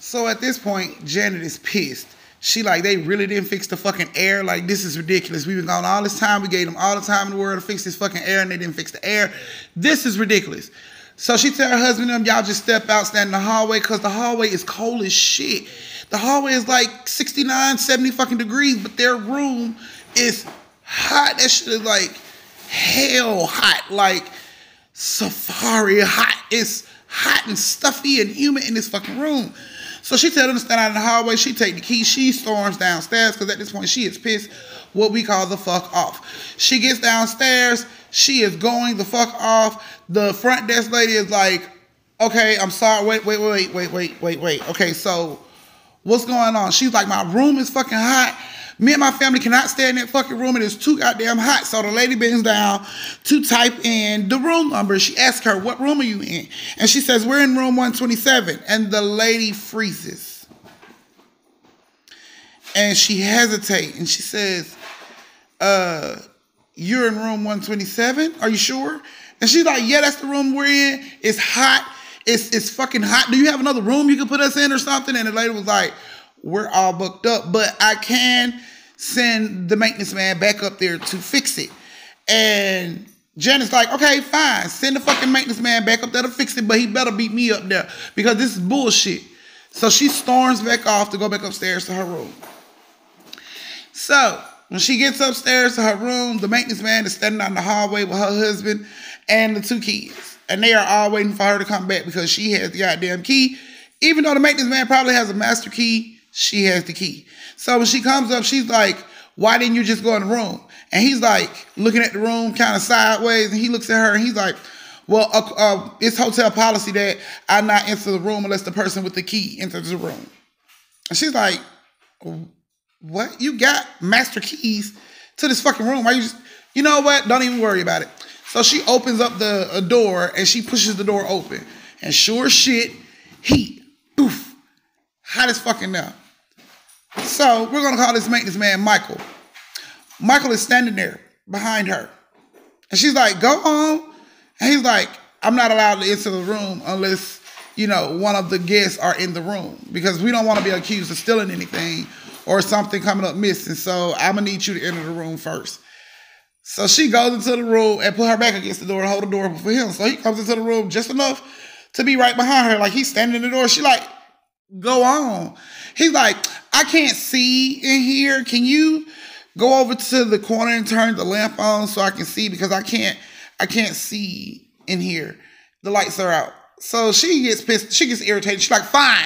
So at this point, Janet is pissed. She like they really didn't fix the fucking air. Like this is ridiculous. We've been gone all this time. We gave them all the time in the world to fix this fucking air, and they didn't fix the air. This is ridiculous. So she tell her husband them, y'all just step out, stand in the hallway, cause the hallway is cold as shit. The hallway is like 69, 70 fucking degrees, but their room is hot. That shit is like hell hot, like safari hot. It's hot and stuffy and humid in this fucking room. So she tell them to stand out in the hallway. She take the key. She storms downstairs because at this point she is pissed. What we call the fuck off. She gets downstairs. She is going the fuck off. The front desk lady is like, "Okay, I'm sorry. Wait, wait, wait, wait, wait, wait, wait. Okay, so what's going on?" She's like, "My room is fucking hot." Me and my family cannot stay in that fucking room. It is too goddamn hot. So the lady bends down to type in the room number. She asks her, What room are you in? And she says, We're in room 127. And the lady freezes. And she hesitates and she says, Uh, you're in room 127? Are you sure? And she's like, Yeah, that's the room we're in. It's hot. It's it's fucking hot. Do you have another room you can put us in or something? And the lady was like, we're all booked up, but I can send the maintenance man back up there to fix it. And Janet's like, okay, fine, send the fucking maintenance man back up there to fix it, but he better beat me up there because this is bullshit. So she storms back off to go back upstairs to her room. So when she gets upstairs to her room, the maintenance man is standing out in the hallway with her husband and the two kids. And they are all waiting for her to come back because she has the goddamn key. Even though the maintenance man probably has a master key, she has the key. So when she comes up, she's like, why didn't you just go in the room? And he's like looking at the room kind of sideways, and he looks at her and he's like, well, uh, uh, it's hotel policy that I not enter the room unless the person with the key enters the room. And she's like, what? You got master keys to this fucking room. Why you just, you know what? Don't even worry about it. So she opens up the door and she pushes the door open. And sure shit, heat, poof, hot as fucking now. So we're gonna call this maintenance man Michael. Michael is standing there behind her. And she's like, go home. And he's like, I'm not allowed to enter the room unless, you know, one of the guests are in the room because we don't want to be accused of stealing anything or something coming up missing. So I'm gonna need you to enter the room first. So she goes into the room and put her back against the door and hold the door for him. So he comes into the room just enough to be right behind her. Like he's standing in the door. She like, go on. He's like, I can't see in here. Can you go over to the corner and turn the lamp on so I can see? Because I can't, I can't see in here. The lights are out. So she gets pissed. She gets irritated. She's like, fine.